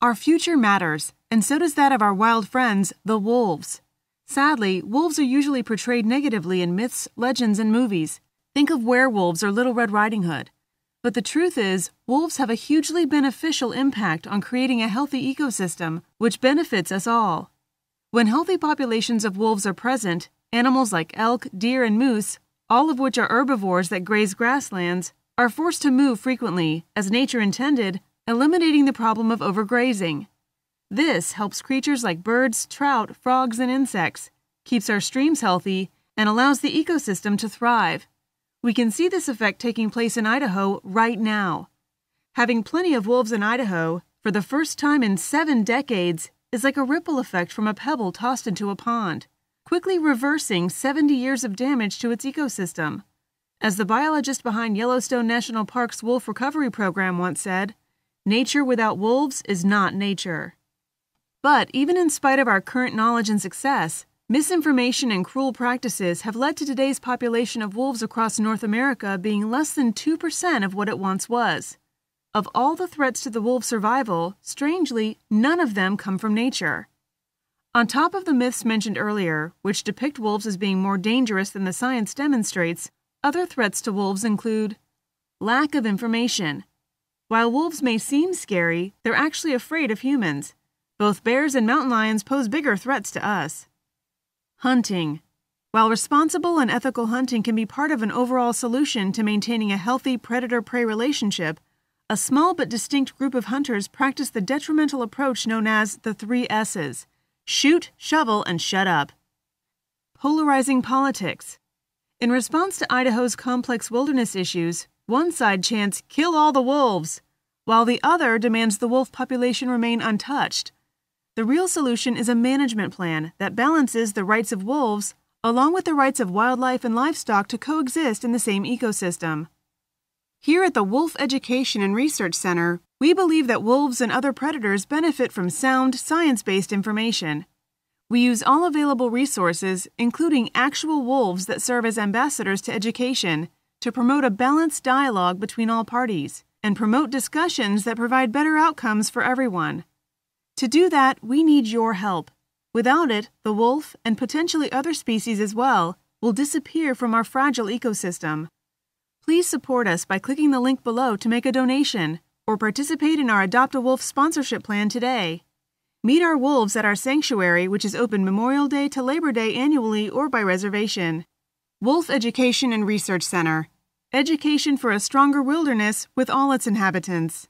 Our future matters, and so does that of our wild friends, the wolves. Sadly, wolves are usually portrayed negatively in myths, legends, and movies. Think of werewolves or Little Red Riding Hood. But the truth is, wolves have a hugely beneficial impact on creating a healthy ecosystem, which benefits us all. When healthy populations of wolves are present, animals like elk, deer, and moose, all of which are herbivores that graze grasslands, are forced to move frequently, as nature intended, eliminating the problem of overgrazing. This helps creatures like birds, trout, frogs, and insects, keeps our streams healthy, and allows the ecosystem to thrive. We can see this effect taking place in Idaho right now. Having plenty of wolves in Idaho, for the first time in seven decades, is like a ripple effect from a pebble tossed into a pond, quickly reversing 70 years of damage to its ecosystem. As the biologist behind Yellowstone National Park's Wolf Recovery Program once said, nature without wolves is not nature. But even in spite of our current knowledge and success, misinformation and cruel practices have led to today's population of wolves across North America being less than 2% of what it once was. Of all the threats to the wolf survival, strangely, none of them come from nature. On top of the myths mentioned earlier, which depict wolves as being more dangerous than the science demonstrates, other threats to wolves include lack of information. While wolves may seem scary, they're actually afraid of humans. Both bears and mountain lions pose bigger threats to us. Hunting. While responsible and ethical hunting can be part of an overall solution to maintaining a healthy predator prey relationship, a small but distinct group of hunters practice the detrimental approach known as the three S's shoot, shovel, and shut up. Polarizing politics. In response to Idaho's complex wilderness issues, one side chants, kill all the wolves, while the other demands the wolf population remain untouched. The real solution is a management plan that balances the rights of wolves along with the rights of wildlife and livestock to coexist in the same ecosystem. Here at the Wolf Education and Research Center, we believe that wolves and other predators benefit from sound, science based information. We use all available resources, including actual wolves that serve as ambassadors to education, to promote a balanced dialogue between all parties and promote discussions that provide better outcomes for everyone. To do that, we need your help. Without it, the wolf, and potentially other species as well, will disappear from our fragile ecosystem. Please support us by clicking the link below to make a donation or participate in our Adopt a Wolf sponsorship plan today. Meet our wolves at our sanctuary, which is open Memorial Day to Labor Day annually or by reservation. Wolf Education and Research Center Education for a Stronger Wilderness with all its inhabitants.